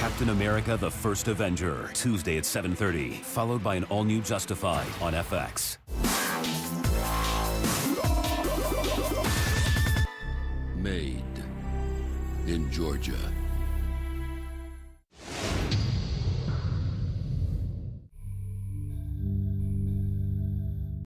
Captain America the First Avenger, Tuesday at 7.30, followed by an all-new Justified on FX. Made in Georgia.